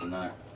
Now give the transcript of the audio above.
tonight.